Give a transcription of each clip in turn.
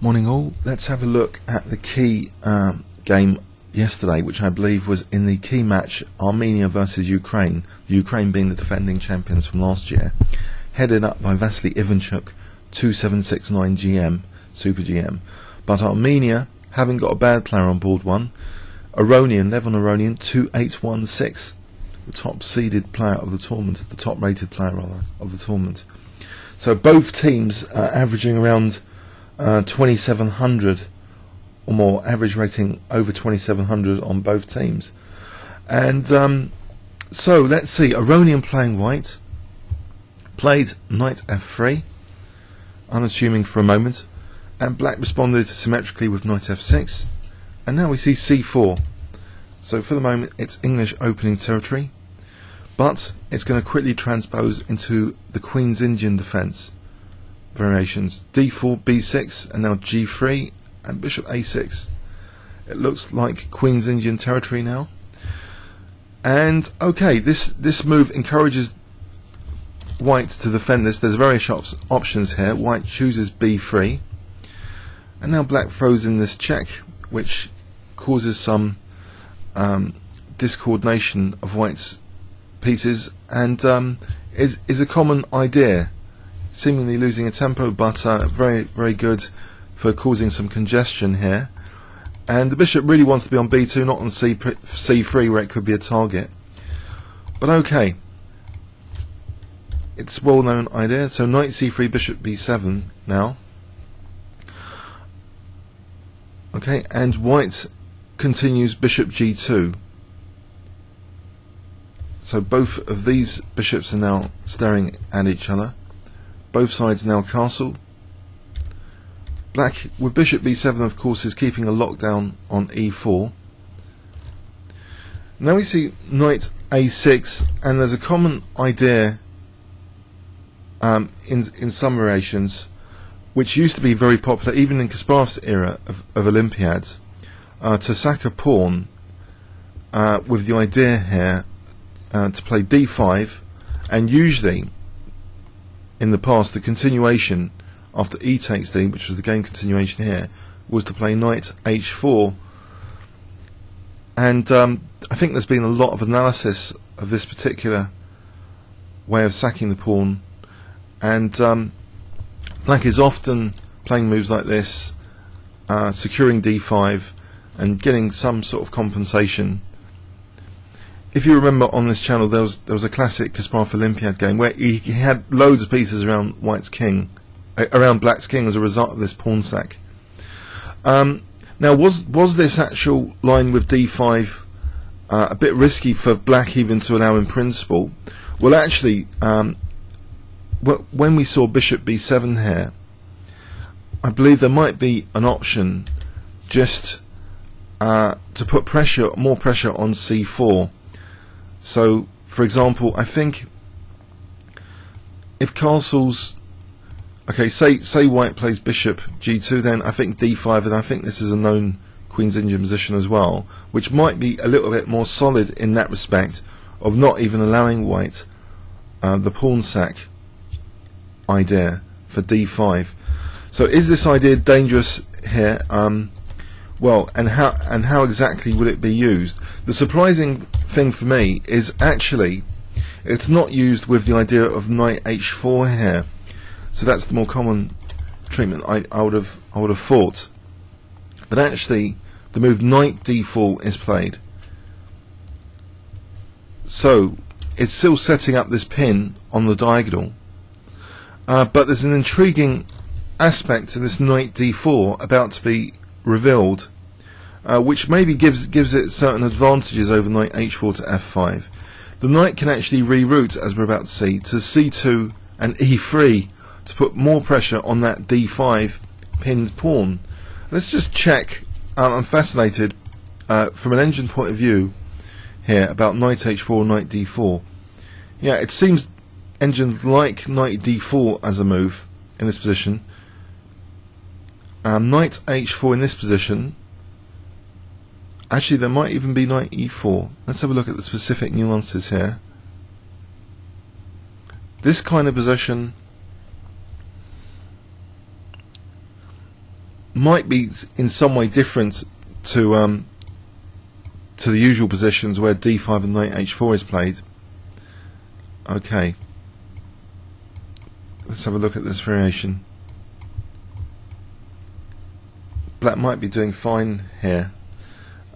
Morning all. Let's have a look at the key um, game yesterday, which I believe was in the key match Armenia versus Ukraine. Ukraine being the defending champions from last year, headed up by Vassily Ivanchuk, 2769 GM, Super GM. But Armenia, having got a bad player on board one, Aronian, Levon Aronian, 2816, the top seeded player of the tournament, the top rated player rather of the tournament. So both teams are averaging around uh, 2700 or more, average rating over 2700 on both teams. And um, so let's see, Aronian playing white, played knight f3, unassuming for a moment, and black responded symmetrically with knight f6, and now we see c4. So for the moment it's English opening territory, but it's going to quickly transpose into the Queen's Indian defence variations d4, b6, and now g3 and bishop a6. It looks like Queen's Indian territory now. And okay, this this move encourages White to defend this. There's various op options here. White chooses b3, and now Black throws in this check, which causes some um, discoordination of White's pieces, and um, is is a common idea seemingly losing a tempo, but uh, very, very good for causing some congestion here. And the bishop really wants to be on b2, not on c c3, where it could be a target. But okay. It's well-known idea. So knight c3, bishop b7 now. Okay, and white continues bishop g2. So both of these bishops are now staring at each other. Both sides now castle. Black, with bishop b7 of course, is keeping a lockdown on e4. Now we see knight a6, and there's a common idea um, in in some variations, which used to be very popular even in Kasparov's era of, of Olympiads, uh, to sack a pawn uh, with the idea here uh, to play d5, and usually in the past, the continuation after e takes d, which was the game continuation here, was to play knight h4. And um, I think there's been a lot of analysis of this particular way of sacking the pawn. And um, black is often playing moves like this, uh, securing d5 and getting some sort of compensation if you remember on this channel, there was there was a classic Kasparov Olympiad game where he, he had loads of pieces around White's king, around Black's king as a result of this pawn sack. Um, now, was was this actual line with d5 uh, a bit risky for Black even to allow in principle? Well, actually, um, when we saw Bishop b7 here, I believe there might be an option just uh, to put pressure, more pressure on c4 so, for example, I think if castles, okay, say say white plays bishop g2, then I think d5, and I think this is a known Queen's Indian position as well, which might be a little bit more solid in that respect of not even allowing white uh, the pawn sack idea for d5. So is this idea dangerous here? Um, well, and how and how exactly will it be used? The surprising thing for me is actually it's not used with the idea of knight h4 here. So that's the more common treatment I, I would have I would have thought. But actually the move knight d4 is played. So it's still setting up this pin on the diagonal. Uh, but there's an intriguing aspect to this knight d4 about to be revealed, uh, which maybe gives gives it certain advantages over knight h4 to f5. The knight can actually reroute, as we're about to see, to c2 and e3 to put more pressure on that d5 pinned pawn. Let's just check. Uh, I'm fascinated uh, from an engine point of view here about knight h4, knight d4. Yeah, it seems engines like knight d4 as a move in this position um, knight h4 in this position. Actually, there might even be knight e4. Let's have a look at the specific nuances here. This kind of position might be in some way different to um, to the usual positions where d5 and knight h4 is played. Okay. Let's have a look at this variation. Black might be doing fine here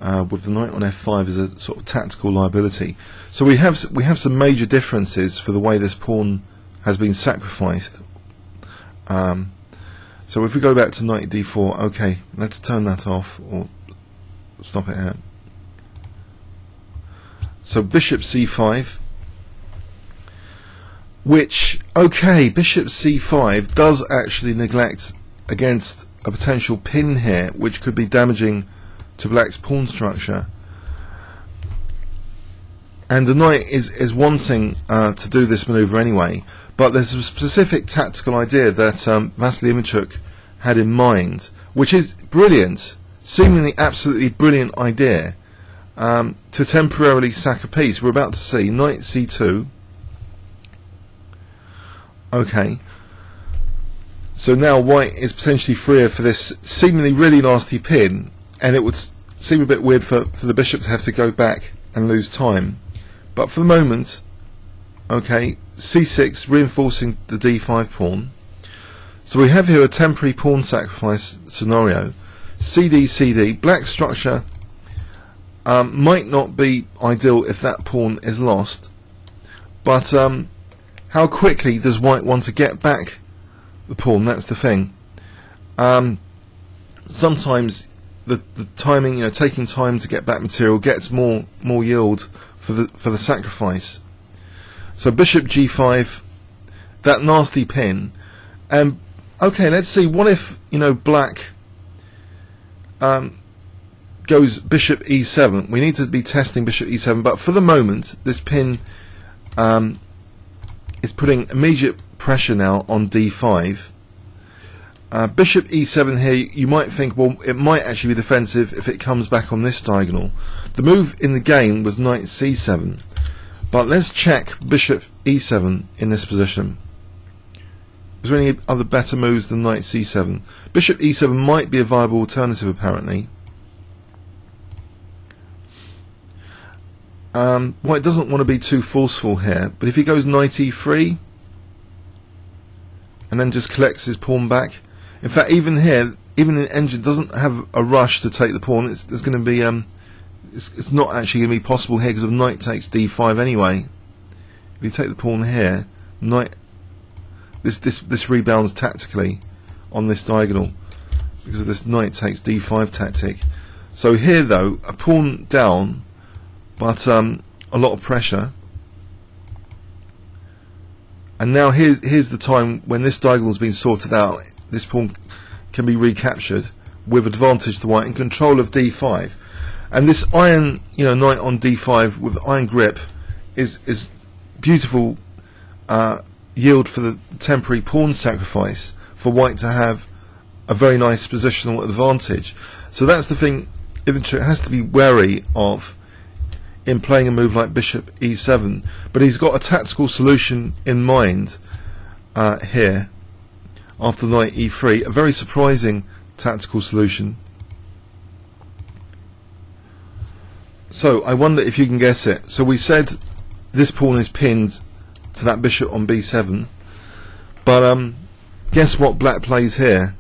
uh, with the knight on f5 as a sort of tactical liability. So we have we have some major differences for the way this pawn has been sacrificed. Um, so if we go back to knight d4, okay, let's turn that off or stop it out. So bishop c5, which, okay, bishop c5 does actually neglect against a potential pin here, which could be damaging to black's pawn structure. And the knight is, is wanting uh, to do this maneuver anyway, but there's a specific tactical idea that um, Vassily Ivanchuk had in mind, which is brilliant, seemingly absolutely brilliant idea, um, to temporarily sack a piece. We're about to see knight c2. Okay. So now white is potentially freer for this seemingly really nasty pin, and it would seem a bit weird for, for the bishop to have to go back and lose time. But for the moment, okay, c6 reinforcing the d5 pawn. So we have here a temporary pawn sacrifice scenario. CD, CD, black structure um, might not be ideal if that pawn is lost, but um, how quickly does white want to get back the pawn? That's the thing. Um, sometimes the the timing, you know, taking time to get back material gets more more yield for the for the sacrifice. So bishop g5, that nasty pin, and okay, let's see. What if you know black um, goes bishop e7? We need to be testing bishop e7, but for the moment, this pin um, is putting immediate pressure now on d5. Uh, bishop e7 here, you might think, well, it might actually be defensive if it comes back on this diagonal. The move in the game was knight c7, but let's check bishop e7 in this position. Is there any other better moves than knight c7? Bishop e7 might be a viable alternative, apparently. Um, White doesn't want to be too forceful here, but if he goes knight e3 and then just collects his pawn back, in fact, even here, even an engine doesn't have a rush to take the pawn. It's, there's going to be um, it's, it's not actually going to be possible here because of knight takes d5 anyway. If you take the pawn here, knight this this this rebounds tactically on this diagonal because of this knight takes d5 tactic. So here though, a pawn down, but um, a lot of pressure. And now here's here's the time when this diagonal has been sorted out this pawn can be recaptured with advantage to white and control of d5. And this iron, you know, knight on d5 with iron grip is is beautiful uh, yield for the temporary pawn sacrifice for white to have a very nice positional advantage. So that's the thing Ivanchuk has to be wary of in playing a move like bishop e7. But he's got a tactical solution in mind uh, here after knight e3. A very surprising tactical solution. So I wonder if you can guess it. So we said this pawn is pinned to that bishop on b7, but um, guess what black plays here?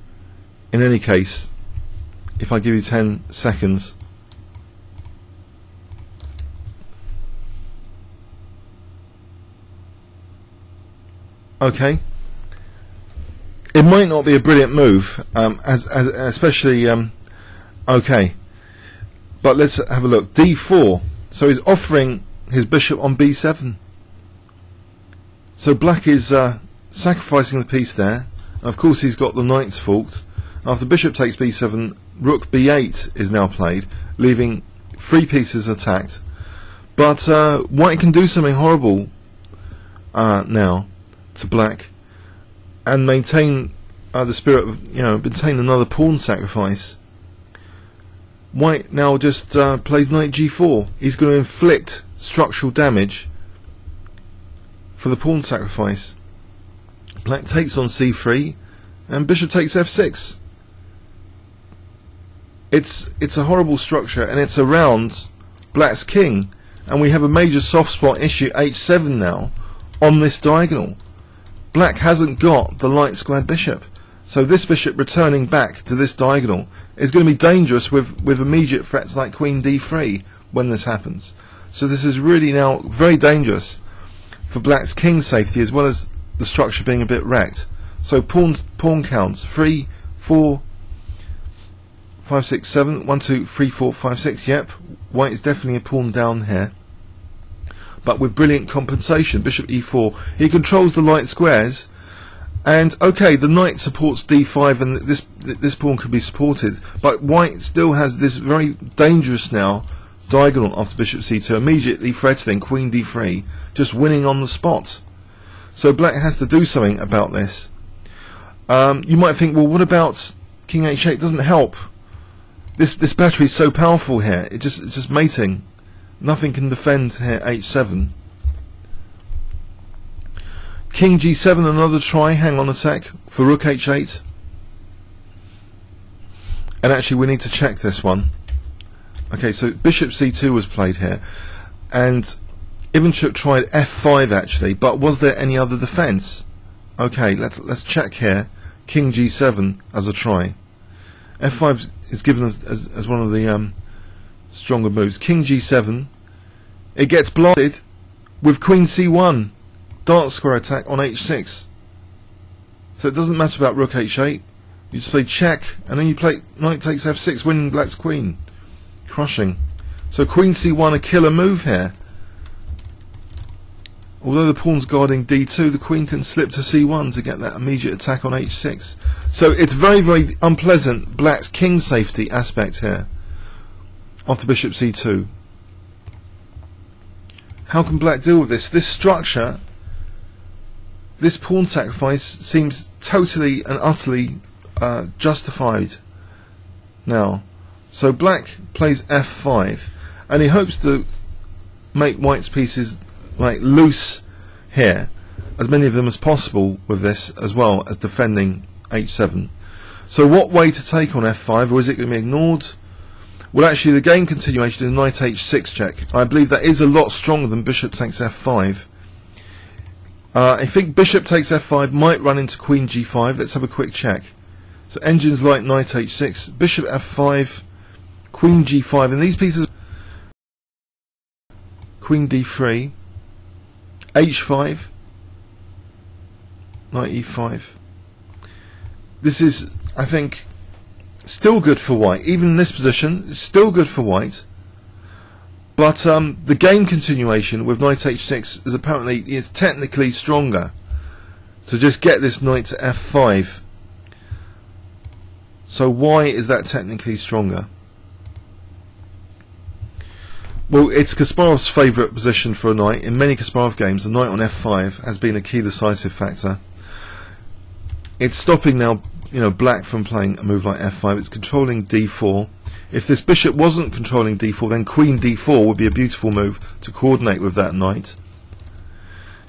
In any case, if I give you 10 seconds. Okay it might not be a brilliant move, um, as, as, especially um, okay. But let's have a look. D4. So he's offering his bishop on B7. So black is uh, sacrificing the piece there. And of course, he's got the knight's fault. After bishop takes B7, rook B8 is now played, leaving three pieces attacked. But uh, white can do something horrible uh, now to black and maintain uh, the spirit of, you know, maintain another pawn sacrifice. White now just uh, plays knight g4. He's going to inflict structural damage for the pawn sacrifice. Black takes on c3 and bishop takes f6. it's it's a horrible structure and it's around black's king and we have a major soft spot issue h7 now on this diagonal. Black hasn't got the light squared bishop. So this bishop returning back to this diagonal is going to be dangerous with, with immediate threats like queen d3 when this happens. So this is really now very dangerous for black's king safety as well as the structure being a bit wrecked. So pawns, pawn counts, 3, 4, 5, 6, 7, 1, 2, 3, 4, 5, 6, yep. White is definitely a pawn down here but with brilliant compensation. Bishop e4. He controls the light squares. And okay, the knight supports d5, and this this pawn could be supported, but white still has this very dangerous now diagonal after bishop c2, immediately threatening queen d3, just winning on the spot. So black has to do something about this. Um, you might think, well, what about king h8? Doesn't help. This this battery is so powerful here. It just it's just mating. Nothing can defend here, h7. King g7, another try, hang on a sec, for rook h8. And actually we need to check this one. Okay, so bishop c2 was played here. And Ivanchuk tried f5 actually, but was there any other defense? Okay, let's let's check here. King g7 as a try. f5 is given as, as, as one of the um, stronger moves. King g7. It gets blasted with queen c1. Dark square attack on h6. So it doesn't matter about rook h8. You just play check, and then you play knight takes f6, winning black's queen. Crushing. So queen c1, a killer move here. Although the pawn's guarding d2, the queen can slip to c1 to get that immediate attack on h6. So it's very, very unpleasant black's king safety aspect here after bishop c2. How can black deal with this? This structure, this pawn sacrifice seems totally and utterly uh, justified now. So black plays f5 and he hopes to make white's pieces like loose here as many of them as possible with this as well as defending h7 so what way to take on f5 or is it going to be ignored well, actually, the game continuation is knight h6 check. I believe that is a lot stronger than bishop takes f5. Uh, I think bishop takes f5 might run into queen g5. Let's have a quick check. So engines like knight h6, bishop f5, queen g5, and these pieces queen d3, h5, knight e5. This is, I think, Still good for white. Even in this position, still good for white. But um, the game continuation with knight h6 is apparently is technically stronger. To just get this knight to f5. So why is that technically stronger? Well, it's Kasparov's favourite position for a knight. In many Kasparov games, the knight on f5 has been a key decisive factor. It's stopping now you know, black from playing a move like f5. It's controlling d4. If this bishop wasn't controlling d4, then queen d4 would be a beautiful move to coordinate with that knight.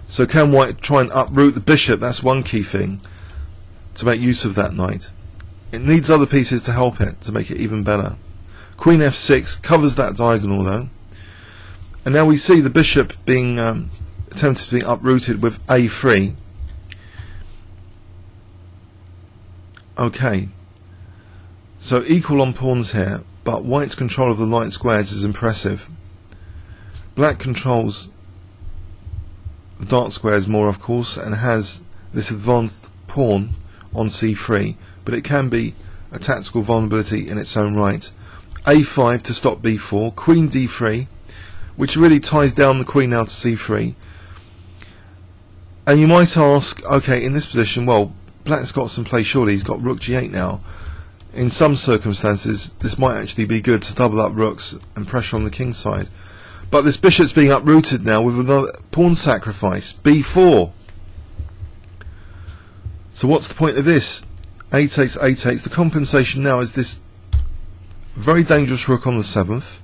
So can white try and uproot the bishop? That's one key thing to make use of that knight. It needs other pieces to help it to make it even better. Queen f6 covers that diagonal though. And now we see the bishop being um, attempted to be uprooted with a3. Okay. So equal on pawns here, but white's control of the light squares is impressive. Black controls the dark squares more, of course, and has this advanced pawn on c3, but it can be a tactical vulnerability in its own right. a5 to stop b4, queen d3, which really ties down the queen now to c3. And you might ask, okay, in this position, well, Black's got some play surely. He's got rook g8 now. In some circumstances, this might actually be good to double up rooks and pressure on the king side. But this bishop's being uprooted now with another pawn sacrifice. b4. So what's the point of this? a takes, a takes. The compensation now is this very dangerous rook on the 7th.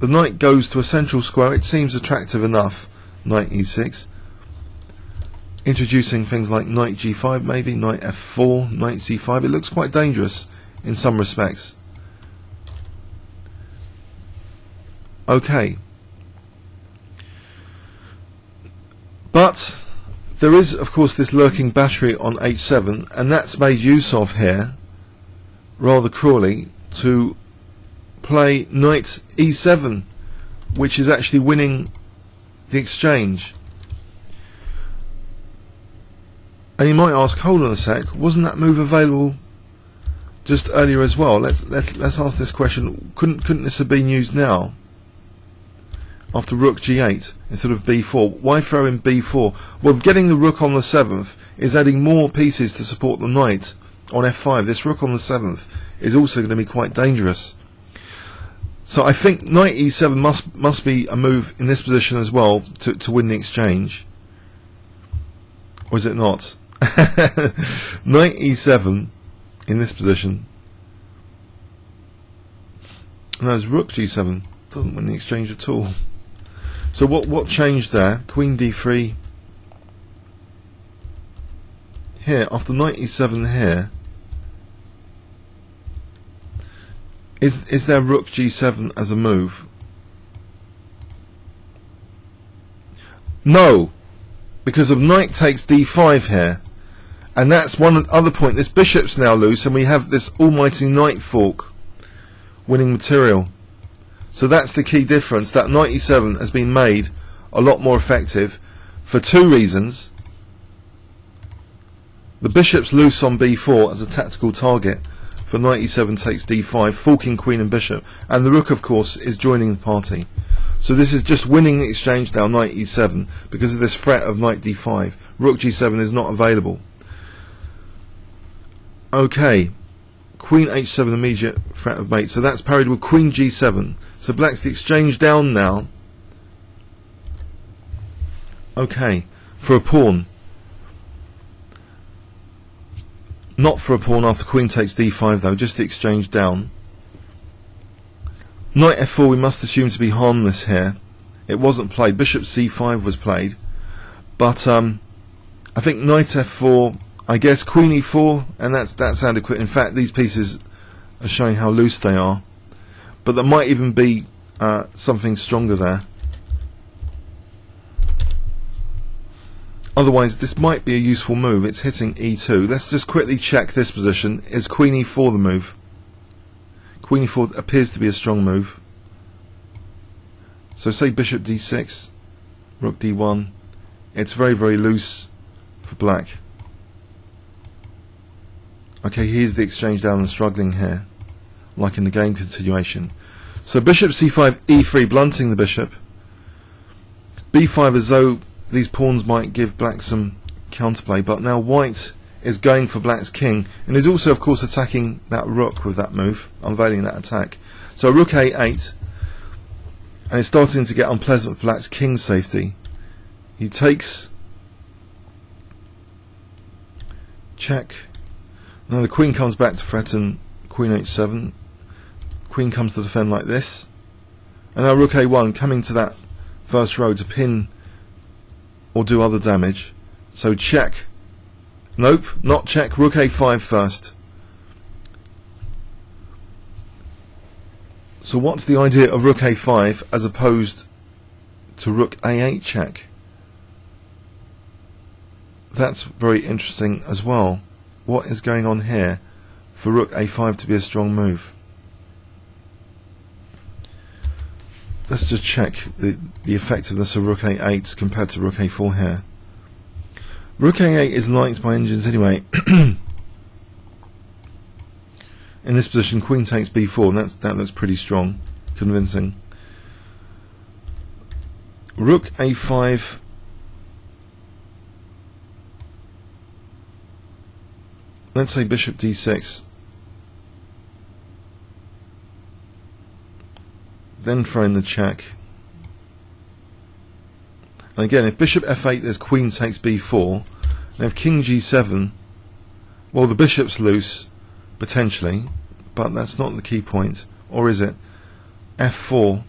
The knight goes to a central square. It seems attractive enough. Knight e6 introducing things like knight g5 maybe, knight f4, knight c5. It looks quite dangerous in some respects. Okay. But there is, of course, this lurking battery on h7, and that's made use of here, rather cruelly, to play knight e7, which is actually winning the exchange. And you might ask, hold on a sec, wasn't that move available just earlier as well? Let's let's let's ask this question. Couldn't couldn't this have been used now? After rook g8 instead of b4. Why throw in b4? Well, getting the rook on the 7th is adding more pieces to support the knight on f5. This rook on the 7th is also going to be quite dangerous. So I think knight e7 must must be a move in this position as well to, to win the exchange. Or is it not? Knight e7 in this position. No, it's rook g7. Doesn't win the exchange at all. So what what changed there? Queen d3. Here, after knight e7 here. Is is there rook g7 as a move? No because of knight takes d5 here. And that's one other point. This bishop's now loose, and we have this almighty knight fork winning material. So that's the key difference. That knight e7 has been made a lot more effective for two reasons. The bishop's loose on b4 as a tactical target for knight e7 takes d5, forking queen and bishop, and the rook, of course, is joining the party. So this is just winning exchange now, knight e7, because of this threat of knight d5. Rook g7 is not available. Okay, queen h7 immediate threat of mate. So that's parried with queen g7. So black's the exchange down now. Okay, for a pawn. Not for a pawn after queen takes d5 though, just the exchange down. Knight f4 we must assume to be harmless here. It wasn't played. Bishop c5 was played. But um, I think knight f4, I guess queen e4, and that's, that's adequate. In fact, these pieces are showing how loose they are. But there might even be uh, something stronger there. Otherwise, this might be a useful move. It's hitting e2. Let's just quickly check this position. Is queen e4 the move? Queen e4 appears to be a strong move. So say bishop d6, rook d1. It's very, very loose for black. Okay, here's the exchange down and struggling here, like in the game continuation. So bishop c5, e3, blunting the bishop. b5 as though these pawns might give black some counterplay, but now white is going for black's king and is also of course attacking that rook with that move, unveiling that attack. So rook a8 and it's starting to get unpleasant with black's king safety. He takes check. Now the queen comes back to threaten queen h7. Queen comes to defend like this. And now rook a1 coming to that first row to pin or do other damage. So check Nope, not check. Rook a5 first. So what's the idea of rook a5 as opposed to rook a8 check? That's very interesting as well. What is going on here for rook a5 to be a strong move? Let's just check the, the effectiveness of rook a8 compared to rook a4 here. Rook a8 is liked by engines anyway. In this position, queen takes b4, and that's, that looks pretty strong, convincing. Rook a5. Let's say bishop d6. Then throw in the check. And again, if bishop f8, there's queen takes b4. And if king g7, well, the bishop's loose, potentially, but that's not the key point. Or is it? f4.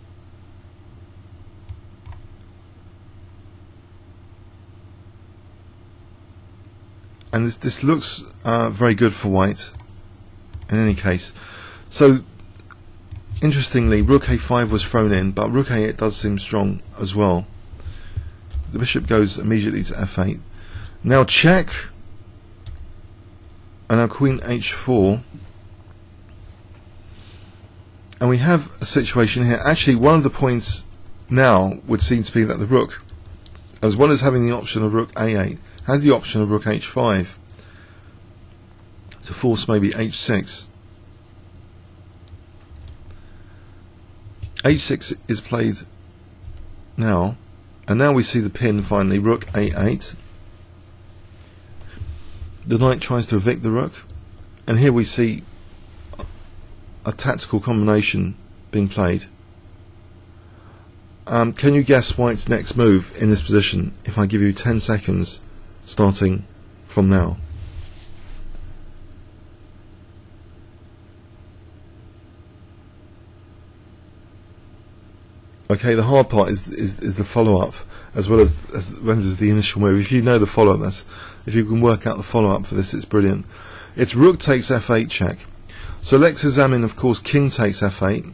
And this, this looks uh, very good for white. in any case. So, interestingly, rook a5 was thrown in, but rook a8 does seem strong as well. The bishop goes immediately to f8. Now check, and now queen h4. And we have a situation here. Actually, one of the points now would seem to be that the rook, as well as having the option of rook a8, has the option of rook h5 to force maybe h6. h6 is played now, and now we see the pin finally, rook a8. The knight tries to evict the rook, and here we see a tactical combination being played. Um, can you guess White's next move in this position if I give you 10 seconds starting from now? Okay, the hard part is is, is the follow up as well as as the initial move. If you know the follow up, that's if you can work out the follow up for this, it's brilliant. It's rook takes f8 check. So let's examine, of course, king takes f8.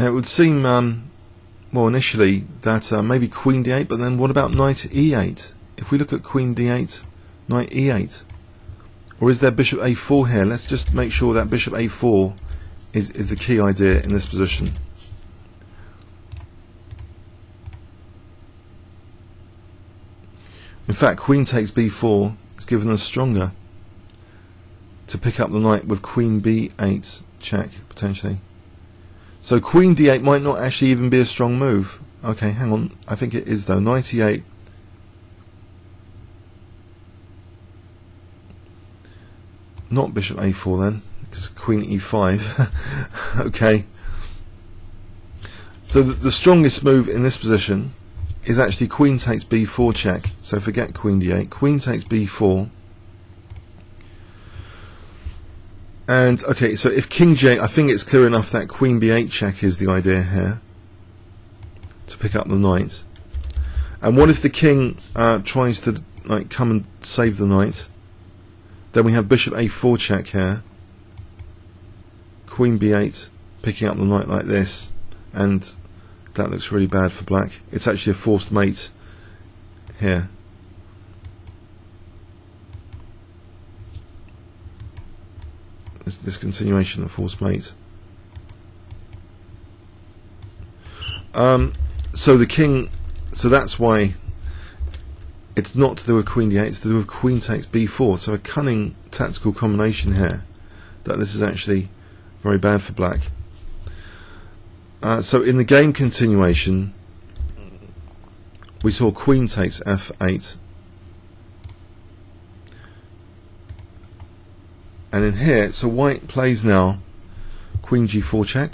Now it would seem, um, well, initially that uh, maybe queen d8, but then what about knight e8? If we look at queen d8, knight e8, or is there bishop a4 here? Let's just make sure that bishop a4 is, is the key idea in this position. In fact, queen takes b4 is given us stronger to pick up the knight with queen b8 check, potentially. So queen d8 might not actually even be a strong move. Okay, hang on. I think it is though. Knight e8. Not bishop a4 then because queen e5. okay. So the, the, strongest move in this position is actually queen takes b4 check. So forget queen d8. Queen takes b4. And okay, so if king j, I think it's clear enough that queen b8 check is the idea here to pick up the knight. And what if the king uh, tries to like come and save the knight? Then we have bishop a4 check here queen b8 picking up the knight like this and that looks really bad for black it's actually a forced mate here this, this continuation of forced mate um, so the king so that's why it's not to do with queen d8 it's with queen takes b4 so a cunning tactical combination here that this is actually very bad for black. Uh, so in the game continuation, we saw queen takes f8. And in here, so white plays now queen g4 check.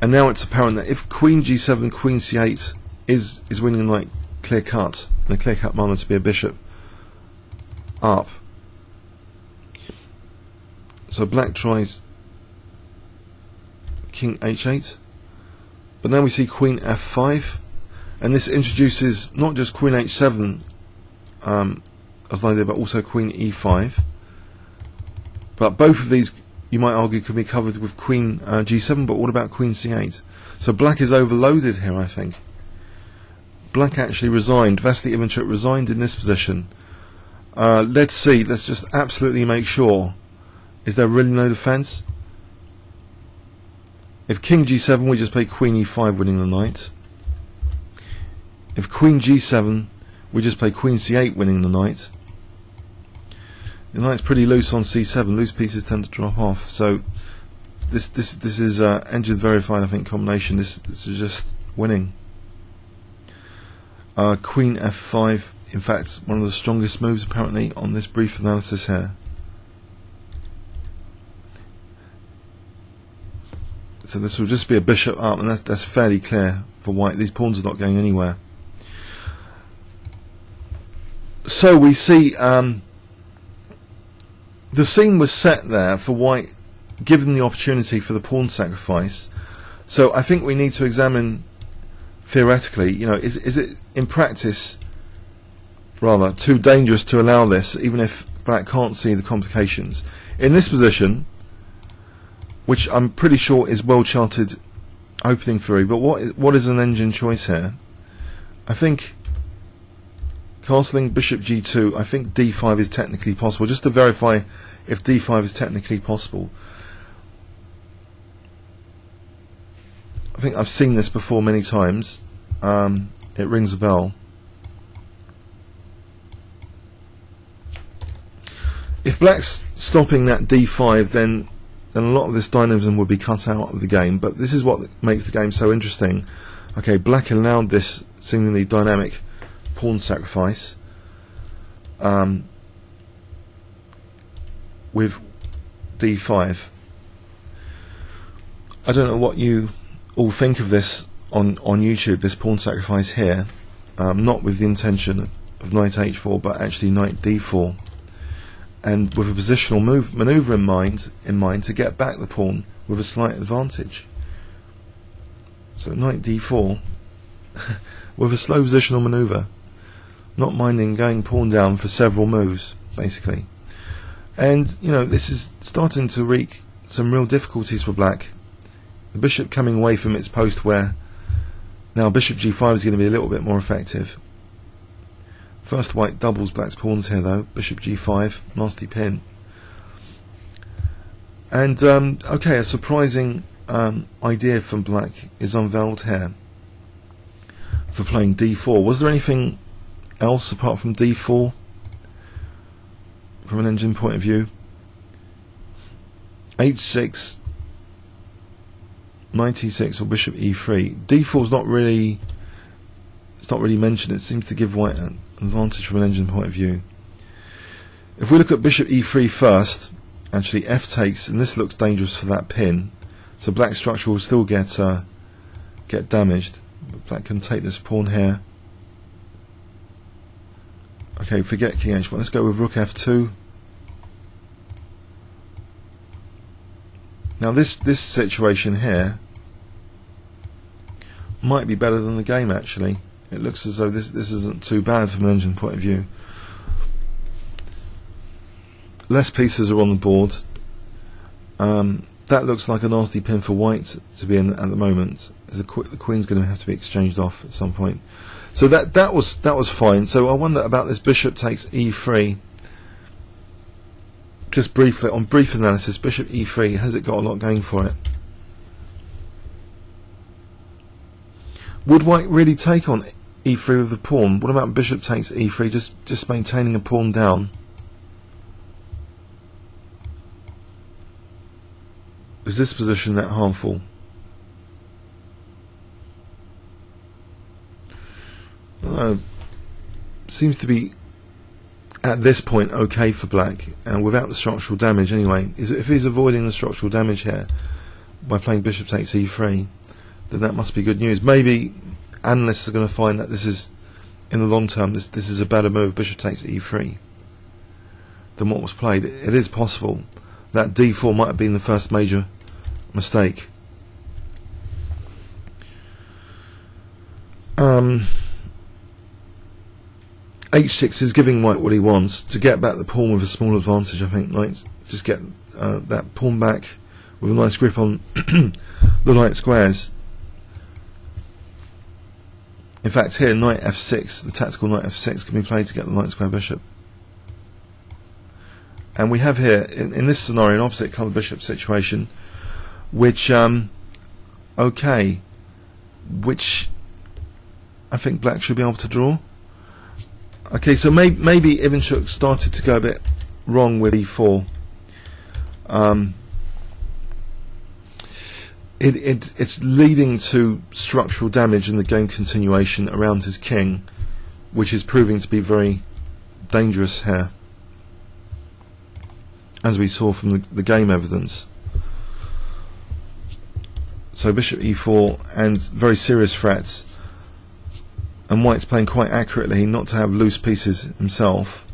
And now it's apparent that if queen g7, queen c8 is, is winning like clear cut, and a clear cut manner to be a bishop up, so black tries king h8. But now we see queen f5. And this introduces not just queen h7 um, as an idea, but also queen e5. But both of these, you might argue, could be covered with queen uh, g7, but what about queen c8? So black is overloaded here, I think. Black actually resigned. Vassily Ivanchuk resigned in this position. Uh, let's see. Let's just absolutely make sure is there really no defence? If king g7, we just play queen e5 winning the knight. If queen g7, we just play queen c8 winning the knight. The knight's pretty loose on c7. Loose pieces tend to drop off. So this this this is uh, engine verified. I think combination. This this is just winning. Uh, queen f5. In fact, one of the strongest moves apparently on this brief analysis here. So this will just be a bishop up, and that's, that's fairly clear for white. These pawns are not going anywhere. So we see um, the scene was set there for white, given the opportunity for the pawn sacrifice. So I think we need to examine theoretically, you know, is is it in practice rather too dangerous to allow this, even if black can't see the complications. In this position, which I'm pretty sure is well charted opening theory, but what is, what is an engine choice here? I think castling bishop g2, I think d5 is technically possible, just to verify if d5 is technically possible. I think I've seen this before many times. Um, it rings a bell. If black's stopping that d5, then then a lot of this dynamism would be cut out of the game. But this is what makes the game so interesting. Okay, black allowed this seemingly dynamic pawn sacrifice um, with d5. I don't know what you all think of this on, on YouTube, this pawn sacrifice here, um, not with the intention of knight h4, but actually knight d4, and with a positional move maneuver in mind in mind to get back the pawn with a slight advantage. So knight d4 with a slow positional maneuver, not minding going pawn down for several moves, basically. And you know this is starting to wreak some real difficulties for black. The bishop coming away from its post where now bishop g5 is going to be a little bit more effective. First white doubles black's pawns here though. Bishop g5, nasty pin. And um, okay, a surprising um, idea from black is unveiled here for playing d4. Was there anything else apart from d4 from an engine point of view? h6 96 or bishop e3. D4 is not really it's not really mentioned. It seems to give white an advantage from an engine point of view. If we look at bishop e3 first, actually f takes, and this looks dangerous for that pin. So black structure will still get uh, get damaged. But black can take this pawn here. Okay, forget king h1. Let's go with rook f2. Now this this situation here might be better than the game actually. It looks as though this this isn't too bad from an engine point of view. Less pieces are on the board. Um, that looks like a nasty pin for white to be in at the moment. The, the queen's going to have to be exchanged off at some point. So that that was that was fine. So I wonder about this bishop takes e3. Just briefly on brief analysis, bishop e3 has it got a lot going for it? Would white really take on e3 with the pawn? What about bishop takes e3, just, just maintaining a pawn down? Is this position that harmful? Uh, seems to be at this point okay for black and without the structural damage anyway is if he's avoiding the structural damage here by playing bishop takes e3 then that must be good news. Maybe analysts are going to find that this is, in the long term, this this is a better move. Bishop takes e3 than what was played. It is possible that d4 might have been the first major mistake. Um, h6 is giving white what he wants to get back the pawn with a small advantage. I think knight just get uh, that pawn back with a nice grip on the light squares. In fact, here, knight f6, the tactical knight f6 can be played to get the light square bishop. And we have here, in, in this scenario, an opposite colour bishop situation, which, um, okay, which I think black should be able to draw. Okay, so may, maybe Ivanchuk started to go a bit wrong with e4. Um, it, it it's leading to structural damage in the game continuation around his king, which is proving to be very dangerous here, as we saw from the, the game evidence. So bishop e4 and very serious threats. And white's playing quite accurately not to have loose pieces himself.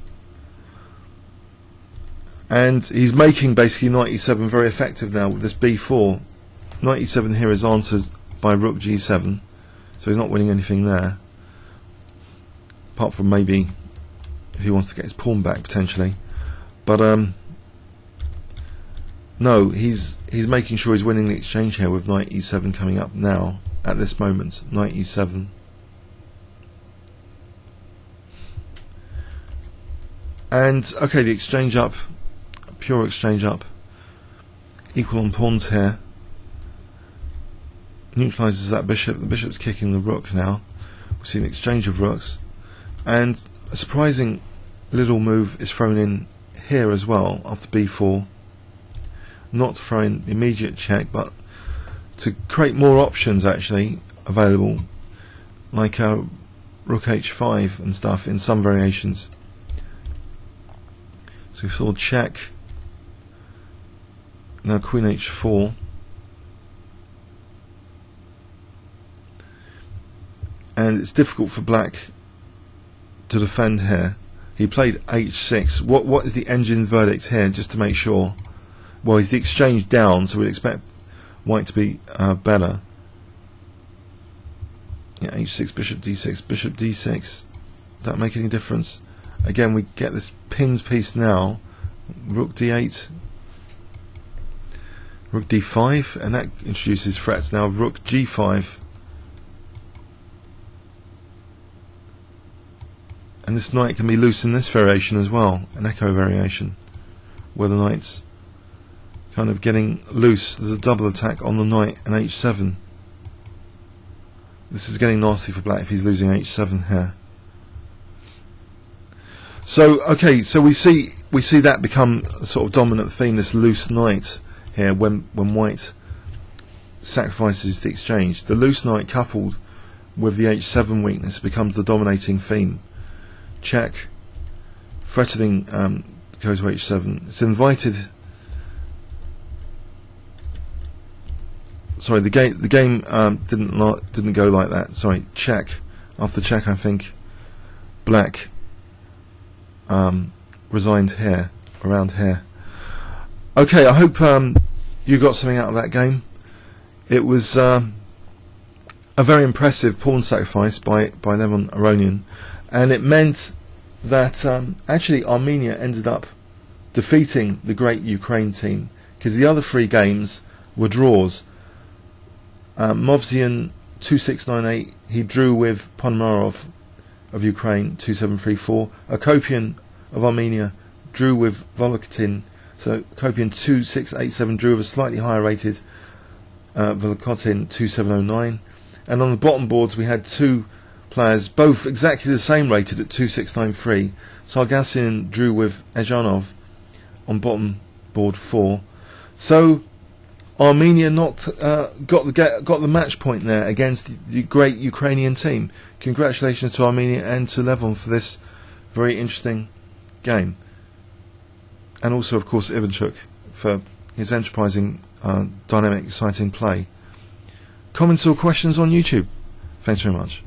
And he's making basically knight e7 very effective now with this b4 Knight e7 here is answered by rook g7, so he's not winning anything there. Apart from maybe if he wants to get his pawn back potentially. But um, no, he's he's making sure he's winning the exchange here with knight e7 coming up now at this moment. Knight e7. And okay, the exchange up, pure exchange up, equal on pawns here. Neutralizes that bishop. The bishop's kicking the rook now. We see an exchange of rooks, and a surprising little move is thrown in here as well after b4. Not to throw in immediate check, but to create more options actually available, like uh, rook h5 and stuff in some variations. So we saw check. Now queen h4. And it's difficult for black to defend here. He played h6. What what is the engine verdict here, just to make sure? Well, he's the exchange down, so we'd expect white to be uh, better. Yeah, h6, bishop d6, bishop d6. Does that make any difference? Again, we get this pins piece now. Rook d8, rook d5, and that introduces threats now. Rook g5. And this knight can be loose in this variation as well, an echo variation, where the knight's kind of getting loose. There's a double attack on the knight and h7. This is getting nasty for black if he's losing h7 here. So okay, so we see we see that become a sort of dominant theme, this loose knight here when when white sacrifices the exchange. The loose knight coupled with the h7 weakness becomes the dominating theme. Check, threatening um, go to h7. It's invited. Sorry, the game the game um, didn't didn't go like that. Sorry, check. After check, I think black um, resigned here, around here. Okay, I hope um, you got something out of that game. It was um, a very impressive pawn sacrifice by, by Levon Aronian, and it meant that um, actually Armenia ended up defeating the great Ukraine team because the other three games were draws. Um, Movsesian 2698, he drew with Ponomariov of Ukraine 2734. Akopian of Armenia drew with Volokitin. So Akopian 2687 drew with a slightly higher rated uh, Volokitin 2709. And on the bottom boards we had two players, both exactly the same rated at 2693. Sargissian drew with Eljanov on bottom board 4. So Armenia not uh, got the got the match point there against the great Ukrainian team. Congratulations to Armenia and to Levon for this very interesting game, and also of course Ivanchuk for his enterprising, uh, dynamic, exciting play. Comments or questions on YouTube? Thanks very much.